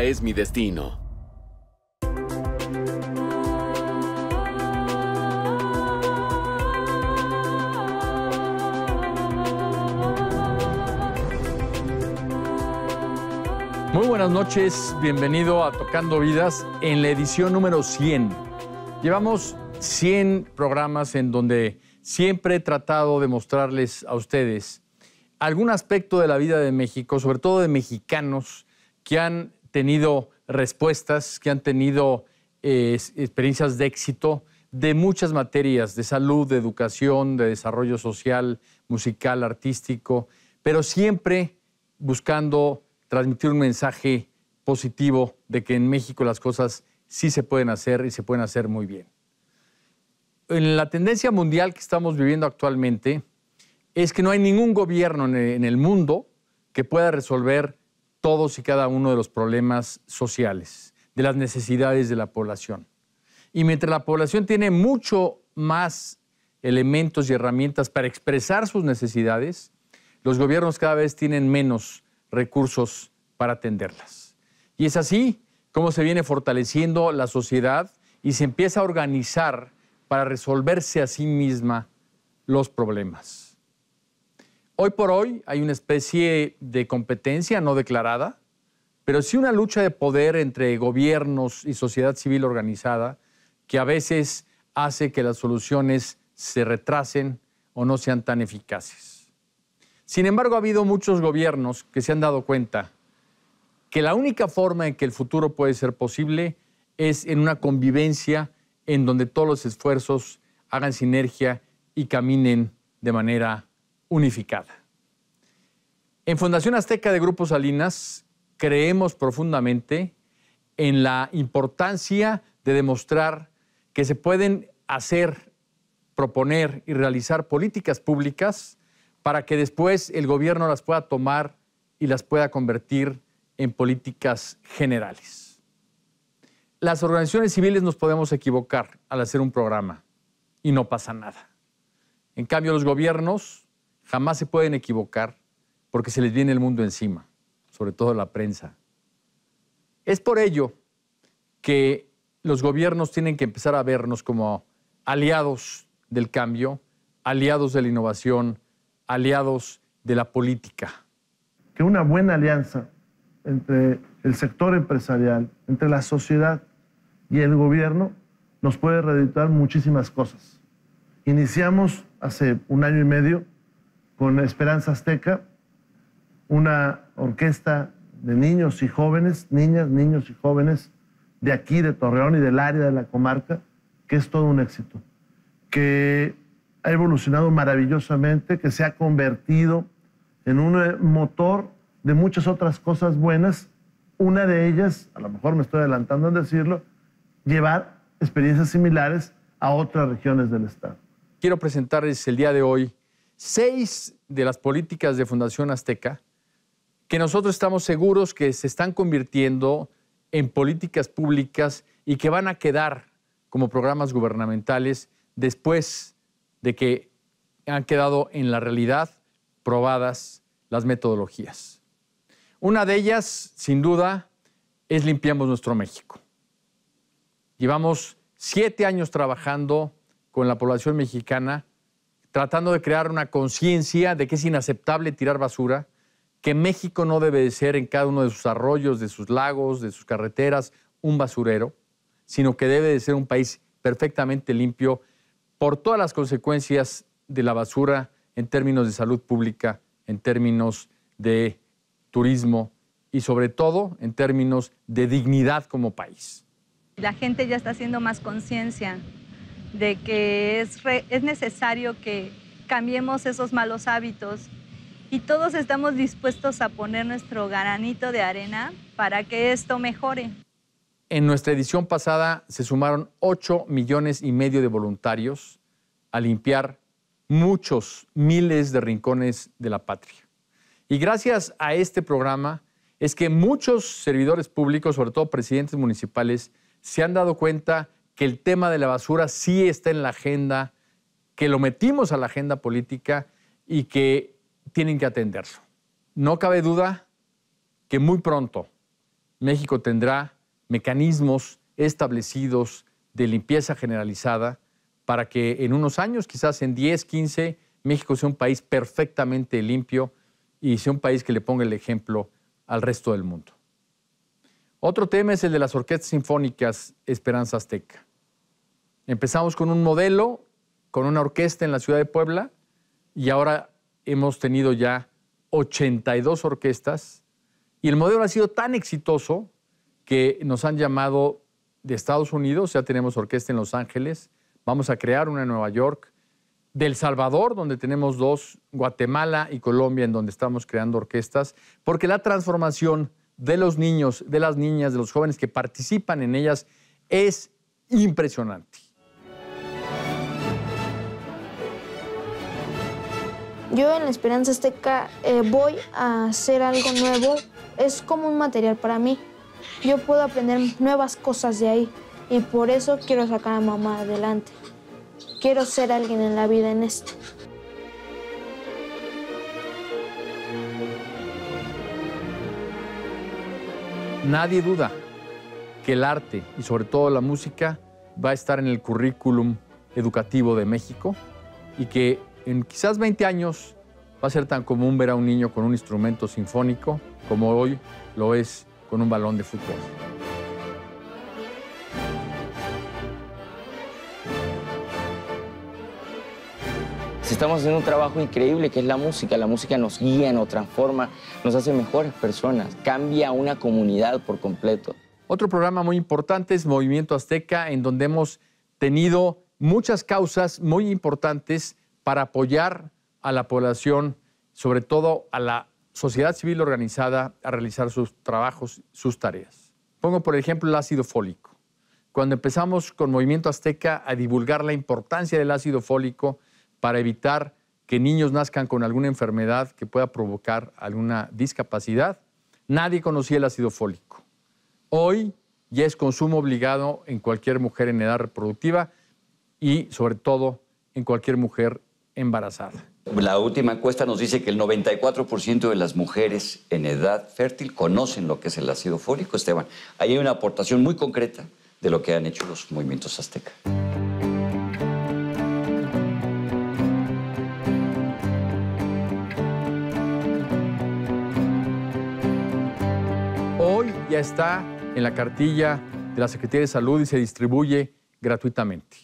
Es mi destino. Muy buenas noches, bienvenido a Tocando Vidas en la edición número 100. Llevamos 100 programas en donde siempre he tratado de mostrarles a ustedes algún aspecto de la vida de México, sobre todo de mexicanos que han tenido respuestas, que han tenido eh, experiencias de éxito de muchas materias, de salud, de educación, de desarrollo social, musical, artístico, pero siempre buscando transmitir un mensaje positivo de que en México las cosas sí se pueden hacer y se pueden hacer muy bien. En la tendencia mundial que estamos viviendo actualmente es que no hay ningún gobierno en el mundo que pueda resolver todos y cada uno de los problemas sociales, de las necesidades de la población. Y mientras la población tiene mucho más elementos y herramientas para expresar sus necesidades, los gobiernos cada vez tienen menos recursos para atenderlas. Y es así como se viene fortaleciendo la sociedad y se empieza a organizar para resolverse a sí misma los problemas. Hoy por hoy hay una especie de competencia no declarada, pero sí una lucha de poder entre gobiernos y sociedad civil organizada que a veces hace que las soluciones se retrasen o no sean tan eficaces. Sin embargo, ha habido muchos gobiernos que se han dado cuenta que la única forma en que el futuro puede ser posible es en una convivencia en donde todos los esfuerzos hagan sinergia y caminen de manera unificada. En Fundación Azteca de Grupo Salinas creemos profundamente en la importancia de demostrar que se pueden hacer, proponer y realizar políticas públicas para que después el gobierno las pueda tomar y las pueda convertir en políticas generales. Las organizaciones civiles nos podemos equivocar al hacer un programa y no pasa nada. En cambio, los gobiernos jamás se pueden equivocar porque se les viene el mundo encima, sobre todo la prensa. Es por ello que los gobiernos tienen que empezar a vernos como aliados del cambio, aliados de la innovación, aliados de la política. Que una buena alianza entre el sector empresarial, entre la sociedad y el gobierno nos puede redituar muchísimas cosas. Iniciamos hace un año y medio con Esperanza Azteca, una orquesta de niños y jóvenes, niñas, niños y jóvenes de aquí, de Torreón y del área de la comarca, que es todo un éxito. Que ha evolucionado maravillosamente, que se ha convertido en un eh, motor de muchas otras cosas buenas. Una de ellas, a lo mejor me estoy adelantando en decirlo, llevar experiencias similares a otras regiones del Estado. Quiero presentarles el día de hoy seis de las políticas de Fundación Azteca que nosotros estamos seguros que se están convirtiendo en políticas públicas y que van a quedar como programas gubernamentales después de que han quedado en la realidad probadas las metodologías. Una de ellas, sin duda, es Limpiamos Nuestro México. Llevamos siete años trabajando con la población mexicana, tratando de crear una conciencia de que es inaceptable tirar basura, que México no debe de ser en cada uno de sus arroyos, de sus lagos, de sus carreteras, un basurero, sino que debe de ser un país perfectamente limpio por todas las consecuencias de la basura en términos de salud pública, en términos de turismo y sobre todo en términos de dignidad como país. La gente ya está haciendo más conciencia de que es, es necesario que cambiemos esos malos hábitos y todos estamos dispuestos a poner nuestro granito de arena para que esto mejore. En nuestra edición pasada se sumaron 8 millones y medio de voluntarios a limpiar muchos miles de rincones de la patria. Y gracias a este programa es que muchos servidores públicos, sobre todo presidentes municipales, se han dado cuenta que el tema de la basura sí está en la agenda, que lo metimos a la agenda política y que tienen que atenderlo. No cabe duda que muy pronto México tendrá mecanismos establecidos de limpieza generalizada para que en unos años, quizás en 10, 15, México sea un país perfectamente limpio y sea un país que le ponga el ejemplo al resto del mundo. Otro tema es el de las orquestas sinfónicas Esperanza Azteca. Empezamos con un modelo, con una orquesta en la ciudad de Puebla, y ahora hemos tenido ya 82 orquestas, y el modelo ha sido tan exitoso que nos han llamado de Estados Unidos, ya tenemos orquesta en Los Ángeles, vamos a crear una en Nueva York, del Salvador, donde tenemos dos, Guatemala y Colombia, en donde estamos creando orquestas, porque la transformación de los niños, de las niñas, de los jóvenes que participan en ellas es impresionante. Yo en la Esperanza Azteca eh, voy a hacer algo nuevo. Es como un material para mí. Yo puedo aprender nuevas cosas de ahí y por eso quiero sacar a mamá adelante. Quiero ser alguien en la vida en esto. Nadie duda que el arte y sobre todo la música va a estar en el currículum educativo de México y que en quizás 20 años va a ser tan común ver a un niño con un instrumento sinfónico como hoy lo es con un balón de fútbol. Estamos haciendo un trabajo increíble que es la música. La música nos guía, nos transforma, nos hace mejores personas, cambia una comunidad por completo. Otro programa muy importante es Movimiento Azteca, en donde hemos tenido muchas causas muy importantes para apoyar a la población, sobre todo a la sociedad civil organizada, a realizar sus trabajos, sus tareas. Pongo por ejemplo el ácido fólico. Cuando empezamos con Movimiento Azteca a divulgar la importancia del ácido fólico, para evitar que niños nazcan con alguna enfermedad que pueda provocar alguna discapacidad. Nadie conocía el ácido fólico. Hoy ya es consumo obligado en cualquier mujer en edad reproductiva y sobre todo en cualquier mujer embarazada. La última encuesta nos dice que el 94% de las mujeres en edad fértil conocen lo que es el ácido fólico, Esteban. Ahí hay una aportación muy concreta de lo que han hecho los movimientos aztecas. Está en la cartilla de la Secretaría de Salud y se distribuye gratuitamente.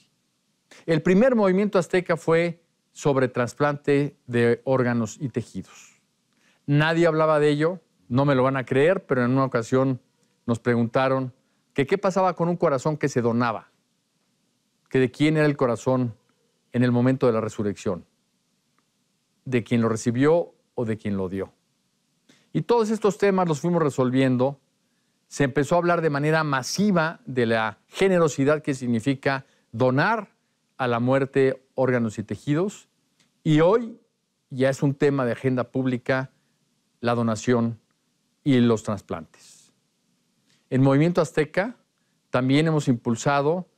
El primer movimiento azteca fue sobre trasplante de órganos y tejidos. Nadie hablaba de ello, no me lo van a creer, pero en una ocasión nos preguntaron que qué pasaba con un corazón que se donaba, que de quién era el corazón en el momento de la resurrección, de quién lo recibió o de quién lo dio. Y todos estos temas los fuimos resolviendo se empezó a hablar de manera masiva de la generosidad que significa donar a la muerte órganos y tejidos. Y hoy ya es un tema de agenda pública la donación y los trasplantes. En Movimiento Azteca también hemos impulsado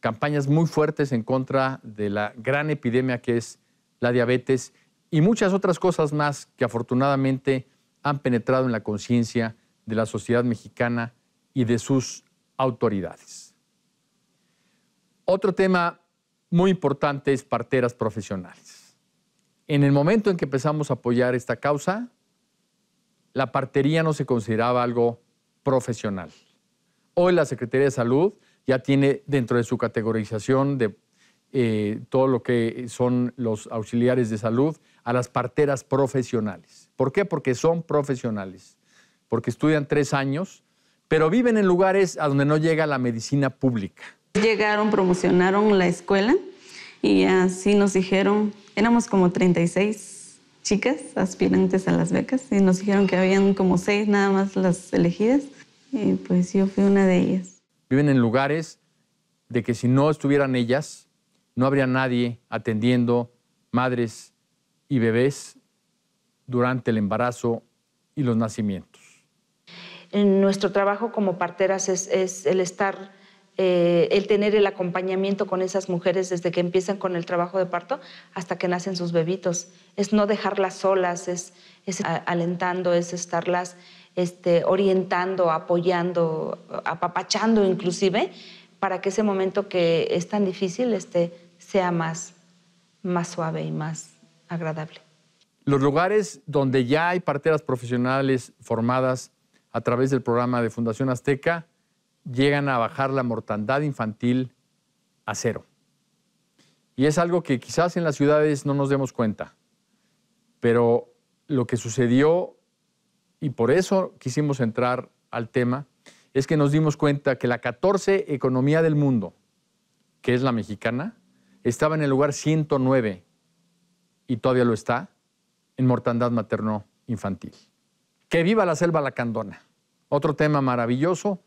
campañas muy fuertes en contra de la gran epidemia que es la diabetes y muchas otras cosas más que afortunadamente han penetrado en la conciencia de la sociedad mexicana y de sus autoridades. Otro tema muy importante es parteras profesionales. En el momento en que empezamos a apoyar esta causa, la partería no se consideraba algo profesional. Hoy la Secretaría de Salud ya tiene dentro de su categorización de eh, todo lo que son los auxiliares de salud a las parteras profesionales. ¿Por qué? Porque son profesionales porque estudian tres años, pero viven en lugares a donde no llega la medicina pública. Llegaron, promocionaron la escuela y así nos dijeron, éramos como 36 chicas aspirantes a las becas y nos dijeron que habían como seis nada más las elegidas y pues yo fui una de ellas. Viven en lugares de que si no estuvieran ellas, no habría nadie atendiendo madres y bebés durante el embarazo y los nacimientos nuestro trabajo como parteras es, el estar, eh, el tener el acompañamiento con esas mujeres desde que empiezan con el trabajo de parto hasta que nacen sus bebitos. Es no dejarlas solas, es, alentando, es estarlas este, orientando, apoyando, apapachando inclusive, para que ese momento que es tan difícil este, sea más, más suave y más agradable. Los lugares donde ya hay parteras profesionales formadas a través del programa de Fundación Azteca llegan a bajar la mortandad infantil a cero. Y es algo que quizás en las ciudades no nos demos cuenta, pero lo que sucedió, y por eso quisimos entrar al tema, es que nos dimos cuenta que la 14 economía del mundo, que es la mexicana, estaba en el lugar 109 y todavía lo está en mortandad materno-infantil. Que viva la selva lacandona. Otro tema maravilloso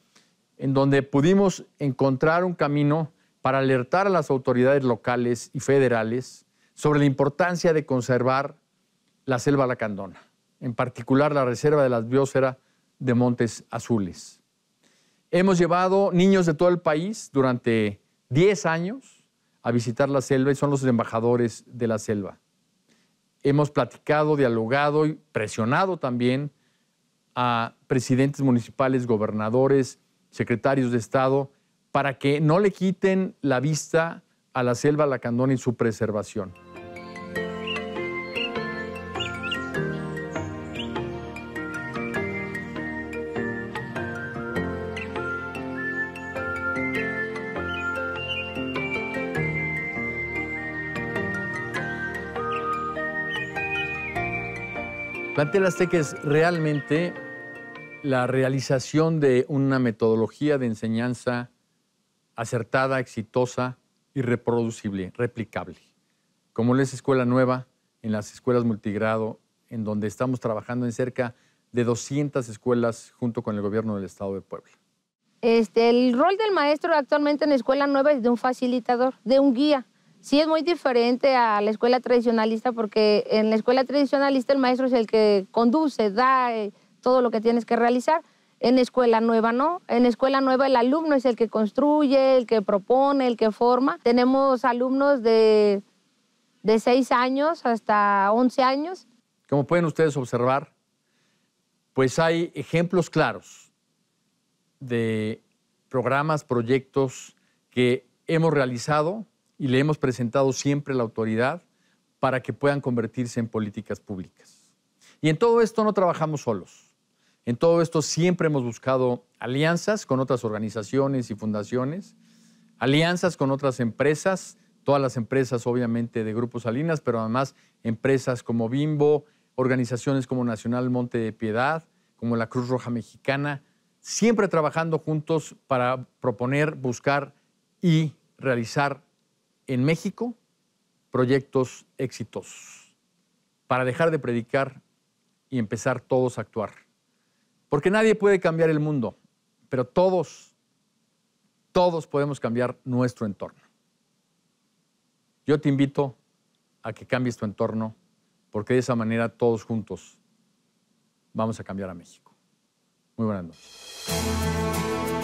en donde pudimos encontrar un camino para alertar a las autoridades locales y federales sobre la importancia de conservar la selva lacandona, en particular la reserva de la biosfera de Montes Azules. Hemos llevado niños de todo el país durante 10 años a visitar la selva y son los embajadores de la selva. Hemos platicado, dialogado y presionado también a presidentes municipales, gobernadores, secretarios de Estado, para que no le quiten la vista a la selva lacandona y su preservación. Plantel Azteca es realmente la realización de una metodología de enseñanza acertada, exitosa y reproducible, replicable. Como es Escuela Nueva, en las escuelas multigrado, en donde estamos trabajando en cerca de 200 escuelas junto con el gobierno del Estado de Puebla. Este, el rol del maestro actualmente en la Escuela Nueva es de un facilitador, de un guía. Sí es muy diferente a la escuela tradicionalista porque en la escuela tradicionalista el maestro es el que conduce, da eh, todo lo que tienes que realizar. En escuela nueva no. En escuela nueva el alumno es el que construye, el que propone, el que forma. Tenemos alumnos de, de 6 años hasta 11 años. Como pueden ustedes observar, pues hay ejemplos claros de programas, proyectos que hemos realizado y le hemos presentado siempre la autoridad para que puedan convertirse en políticas públicas. Y en todo esto no trabajamos solos. En todo esto siempre hemos buscado alianzas con otras organizaciones y fundaciones, alianzas con otras empresas, todas las empresas obviamente de Grupo Salinas, pero además empresas como Bimbo, organizaciones como Nacional Monte de Piedad, como la Cruz Roja Mexicana, siempre trabajando juntos para proponer, buscar y realizar en México proyectos exitosos para dejar de predicar y empezar todos a actuar. Porque nadie puede cambiar el mundo, pero todos, todos podemos cambiar nuestro entorno. Yo te invito a que cambies tu entorno, porque de esa manera todos juntos vamos a cambiar a México. Muy buenas noches.